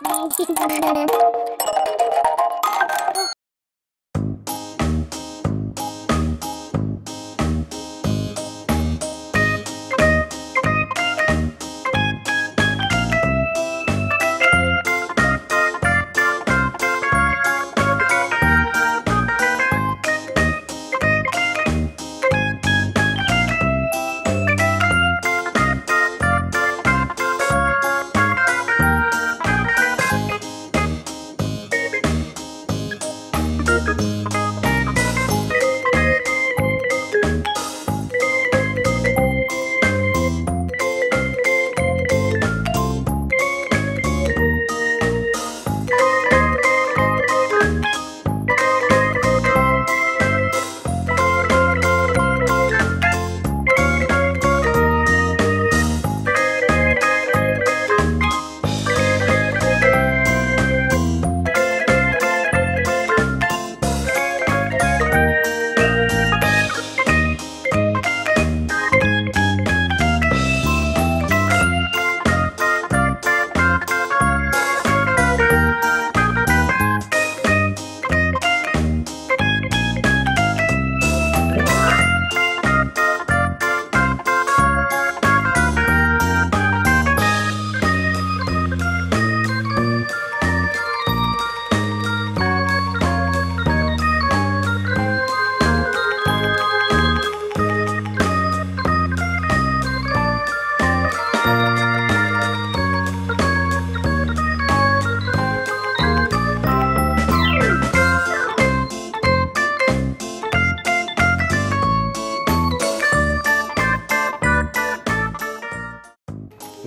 Magic Wonder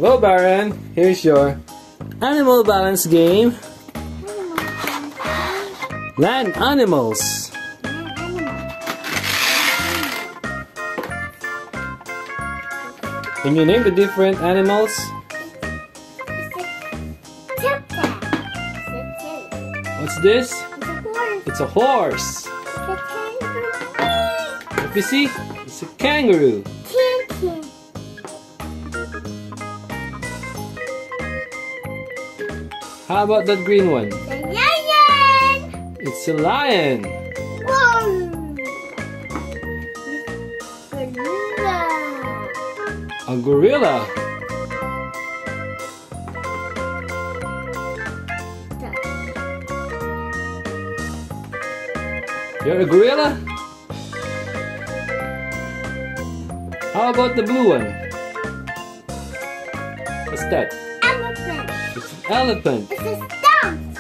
Well, Baron, here's your animal balance game. Land animals. Can you name the different animals? What's this? It's a horse. It's a horse. Let me see. It's a kangaroo. How about that green one? It's a lion. A gorilla. You're a gorilla? How about the blue one? What's that? Elephant. It's a stump,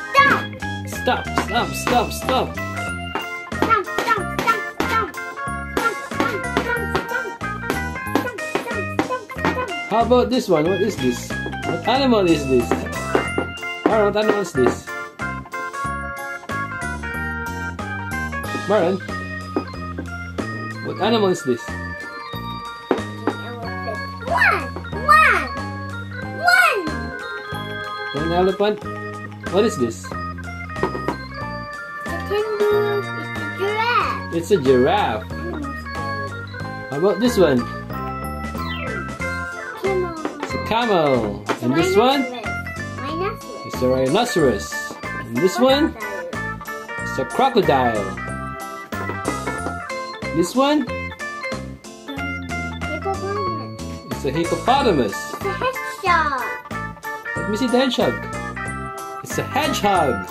stump. Stump, stump, stump, stump. How about this one? What is this? What animal is this? Baron, what animal is this? Baron, what animal is this? An elephant? What is this? It's a. It's giraffe. It's a giraffe. How about this one? Camel. It's a camel. And this one? Rhinoceros. It's a rhinoceros. And this one? It's a crocodile. This one? Hippopotamus. It's a hippopotamus. It's a hedgehog. Let me see the hedgehog. It's a hedgehog.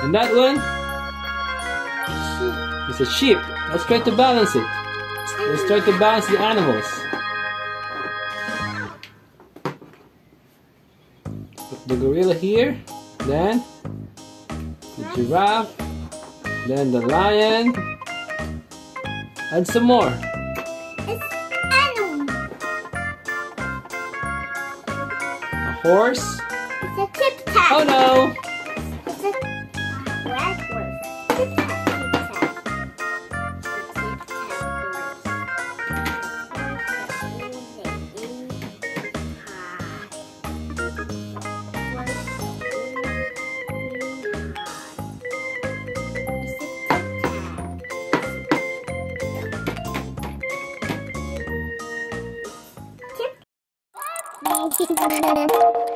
And that one is a sheep. Let's try to balance it. Let's try to balance the animals. Put the gorilla here, then the giraffe, then the lion, and some more. horse? It's a tip tap. Oh no. It's a horse. 気になれ。